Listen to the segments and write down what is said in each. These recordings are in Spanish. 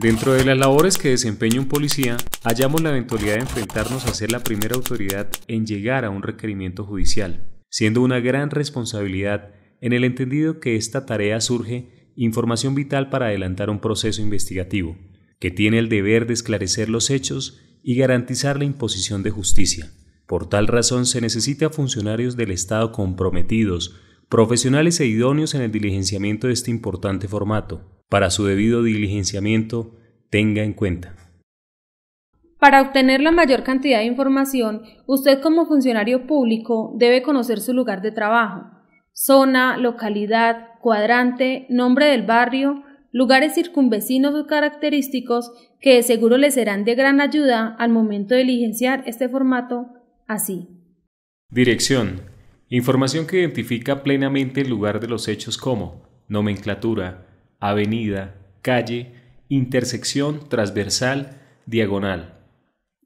Dentro de las labores que desempeña un policía, hallamos la eventualidad de enfrentarnos a ser la primera autoridad en llegar a un requerimiento judicial, siendo una gran responsabilidad en el entendido que esta tarea surge información vital para adelantar un proceso investigativo, que tiene el deber de esclarecer los hechos y garantizar la imposición de justicia. Por tal razón se necesita funcionarios del Estado comprometidos, profesionales e idóneos en el diligenciamiento de este importante formato. Para su debido diligenciamiento, tenga en cuenta. Para obtener la mayor cantidad de información, usted como funcionario público debe conocer su lugar de trabajo, zona, localidad, cuadrante, nombre del barrio, lugares circunvecinos o característicos que de seguro le serán de gran ayuda al momento de diligenciar este formato así. Dirección. Información que identifica plenamente el lugar de los hechos como nomenclatura, avenida, calle, intersección, transversal, diagonal.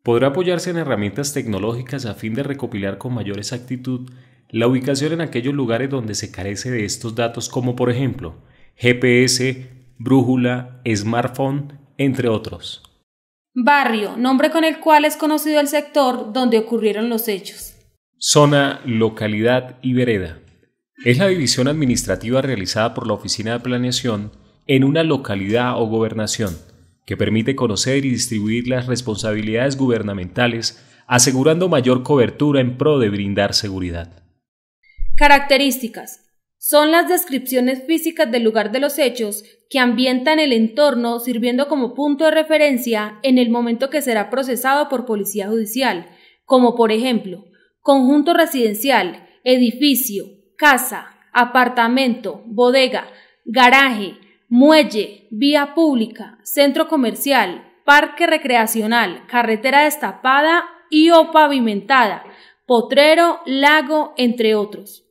Podrá apoyarse en herramientas tecnológicas a fin de recopilar con mayor exactitud la ubicación en aquellos lugares donde se carece de estos datos como por ejemplo GPS, brújula, smartphone, entre otros. Barrio, nombre con el cual es conocido el sector donde ocurrieron los hechos. Zona, localidad y vereda. Es la división administrativa realizada por la Oficina de Planeación en una localidad o gobernación, que permite conocer y distribuir las responsabilidades gubernamentales, asegurando mayor cobertura en pro de brindar seguridad. Características son las descripciones físicas del lugar de los hechos que ambientan el entorno sirviendo como punto de referencia en el momento que será procesado por policía judicial, como por ejemplo, conjunto residencial, edificio, casa, apartamento, bodega, garaje, muelle, vía pública, centro comercial, parque recreacional, carretera destapada y o pavimentada, potrero, lago, entre otros.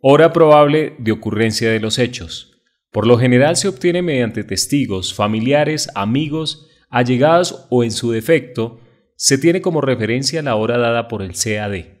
Hora probable de ocurrencia de los hechos. Por lo general se obtiene mediante testigos, familiares, amigos, allegados o en su defecto, se tiene como referencia la hora dada por el CAD.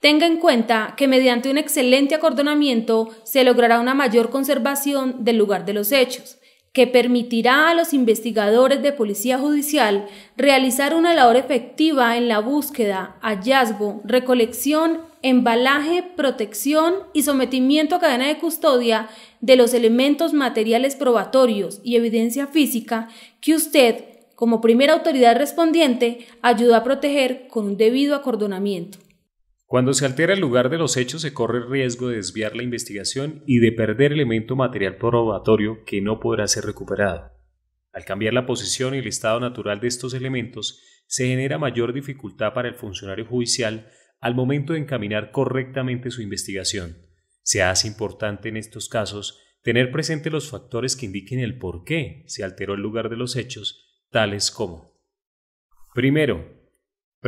Tenga en cuenta que mediante un excelente acordonamiento se logrará una mayor conservación del lugar de los hechos, que permitirá a los investigadores de Policía Judicial realizar una labor efectiva en la búsqueda, hallazgo, recolección, embalaje, protección y sometimiento a cadena de custodia de los elementos materiales probatorios y evidencia física que usted, como primera autoridad respondiente, ayudó a proteger con un debido acordonamiento. Cuando se altera el lugar de los hechos se corre el riesgo de desviar la investigación y de perder elemento material probatorio que no podrá ser recuperado. Al cambiar la posición y el estado natural de estos elementos, se genera mayor dificultad para el funcionario judicial al momento de encaminar correctamente su investigación. Se hace importante en estos casos tener presente los factores que indiquen el por qué se alteró el lugar de los hechos, tales como Primero,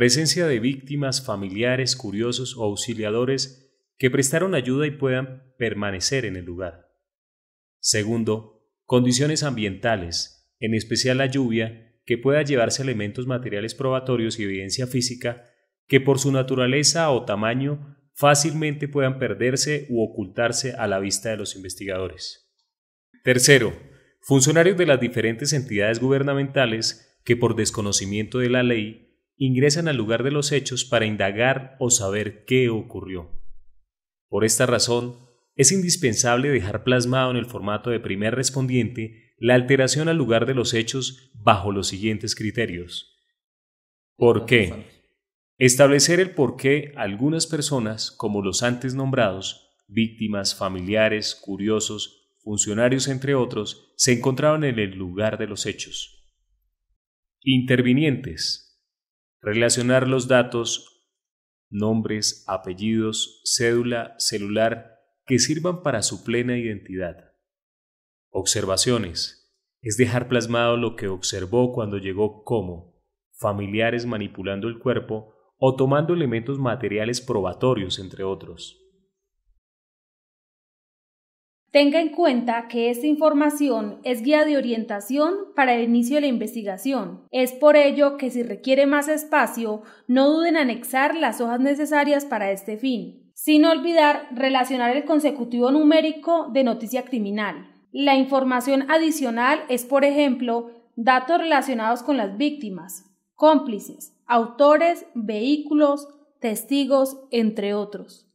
Presencia de víctimas, familiares, curiosos o auxiliadores que prestaron ayuda y puedan permanecer en el lugar. Segundo, condiciones ambientales, en especial la lluvia, que pueda llevarse elementos materiales probatorios y evidencia física que por su naturaleza o tamaño fácilmente puedan perderse u ocultarse a la vista de los investigadores. Tercero, funcionarios de las diferentes entidades gubernamentales que por desconocimiento de la ley ingresan al lugar de los hechos para indagar o saber qué ocurrió. Por esta razón, es indispensable dejar plasmado en el formato de primer respondiente la alteración al lugar de los hechos bajo los siguientes criterios. ¿Por qué? Establecer el por qué algunas personas, como los antes nombrados, víctimas, familiares, curiosos, funcionarios, entre otros, se encontraban en el lugar de los hechos. Intervinientes Relacionar los datos, nombres, apellidos, cédula, celular, que sirvan para su plena identidad. Observaciones. Es dejar plasmado lo que observó cuando llegó como familiares manipulando el cuerpo o tomando elementos materiales probatorios, entre otros. Tenga en cuenta que esta información es guía de orientación para el inicio de la investigación. Es por ello que si requiere más espacio, no duden en anexar las hojas necesarias para este fin, sin olvidar relacionar el consecutivo numérico de noticia criminal. La información adicional es, por ejemplo, datos relacionados con las víctimas, cómplices, autores, vehículos, testigos, entre otros.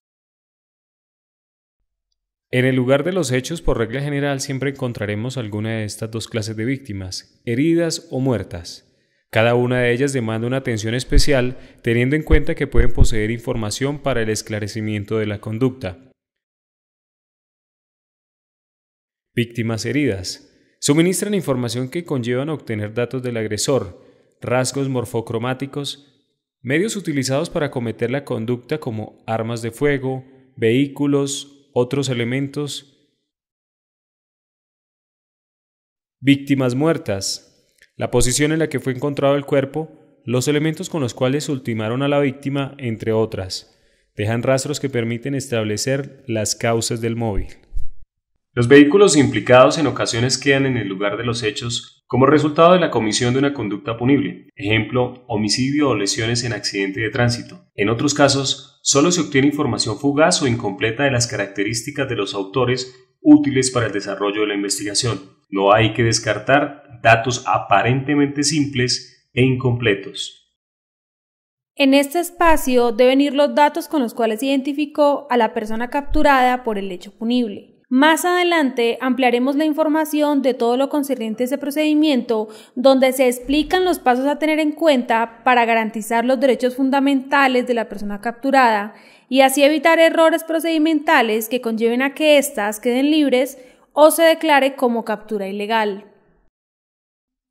En el lugar de los hechos, por regla general, siempre encontraremos alguna de estas dos clases de víctimas, heridas o muertas. Cada una de ellas demanda una atención especial, teniendo en cuenta que pueden poseer información para el esclarecimiento de la conducta. Víctimas heridas. Suministran información que conllevan a obtener datos del agresor, rasgos morfocromáticos, medios utilizados para cometer la conducta como armas de fuego, vehículos, otros elementos. Víctimas muertas. La posición en la que fue encontrado el cuerpo, los elementos con los cuales ultimaron a la víctima, entre otras. Dejan rastros que permiten establecer las causas del móvil. Los vehículos implicados en ocasiones quedan en el lugar de los hechos como resultado de la comisión de una conducta punible, ejemplo, homicidio o lesiones en accidente de tránsito. En otros casos, solo se obtiene información fugaz o incompleta de las características de los autores útiles para el desarrollo de la investigación. No hay que descartar datos aparentemente simples e incompletos. En este espacio deben ir los datos con los cuales identificó a la persona capturada por el hecho punible. Más adelante ampliaremos la información de todo lo concerniente a ese procedimiento, donde se explican los pasos a tener en cuenta para garantizar los derechos fundamentales de la persona capturada y así evitar errores procedimentales que conlleven a que éstas queden libres o se declare como captura ilegal.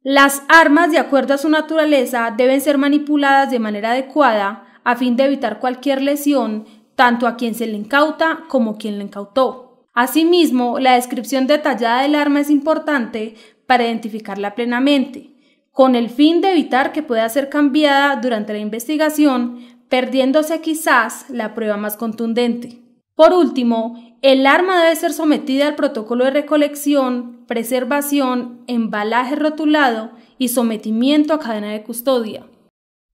Las armas, de acuerdo a su naturaleza, deben ser manipuladas de manera adecuada a fin de evitar cualquier lesión tanto a quien se le incauta como a quien le incautó. Asimismo, la descripción detallada del arma es importante para identificarla plenamente, con el fin de evitar que pueda ser cambiada durante la investigación, perdiéndose quizás la prueba más contundente. Por último, el arma debe ser sometida al protocolo de recolección, preservación, embalaje rotulado y sometimiento a cadena de custodia.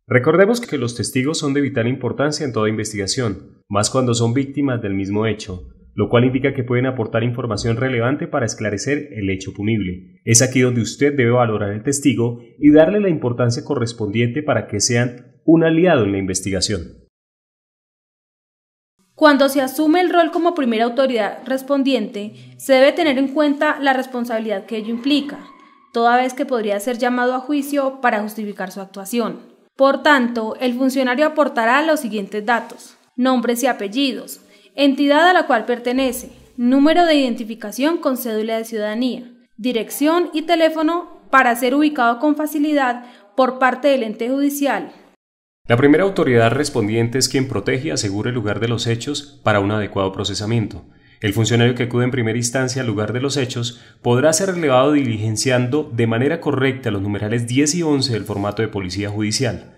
Recordemos que los testigos son de vital importancia en toda investigación, más cuando son víctimas del mismo hecho, lo cual indica que pueden aportar información relevante para esclarecer el hecho punible. Es aquí donde usted debe valorar el testigo y darle la importancia correspondiente para que sean un aliado en la investigación. Cuando se asume el rol como primera autoridad respondiente, se debe tener en cuenta la responsabilidad que ello implica, toda vez que podría ser llamado a juicio para justificar su actuación. Por tanto, el funcionario aportará los siguientes datos, nombres y apellidos, entidad a la cual pertenece, número de identificación con cédula de ciudadanía, dirección y teléfono para ser ubicado con facilidad por parte del ente judicial. La primera autoridad respondiente es quien protege y asegura el lugar de los hechos para un adecuado procesamiento. El funcionario que acude en primera instancia al lugar de los hechos podrá ser relevado diligenciando de manera correcta los numerales 10 y 11 del formato de policía judicial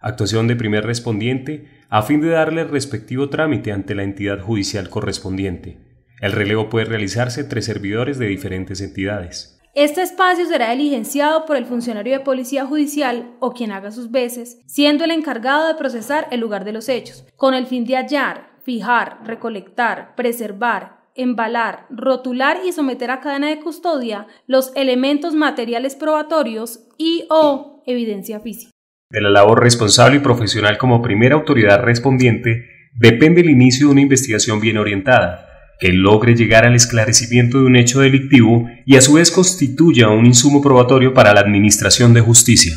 actuación de primer respondiente, a fin de darle el respectivo trámite ante la entidad judicial correspondiente. El relevo puede realizarse entre servidores de diferentes entidades. Este espacio será diligenciado por el funcionario de policía judicial o quien haga sus veces, siendo el encargado de procesar el lugar de los hechos, con el fin de hallar, fijar, recolectar, preservar, embalar, rotular y someter a cadena de custodia los elementos materiales probatorios y o evidencia física. De la labor responsable y profesional como primera autoridad respondiente depende el inicio de una investigación bien orientada, que logre llegar al esclarecimiento de un hecho delictivo y a su vez constituya un insumo probatorio para la administración de justicia.